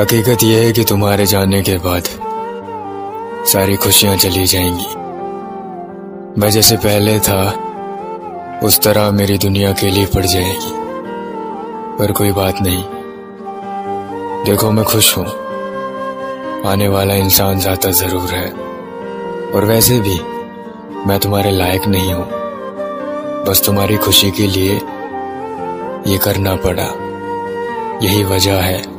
हकीकत यह है कि तुम्हारे जाने के बाद सारी खुशियाँ चली जाएँगी। मैं जैसे पहले था, उस तरह मेरी दुनिया के लिए पड़ जाएगी। पर कोई बात नहीं। देखो, मैं खुश हूँ। आने वाला इंसान जाता ज़रूर है। और वैसे भी, मैं तुम्हारे लायक नहीं हूँ। बस तुम्हारी खुशी के लिए ये करना पड़ा। यही वजह है।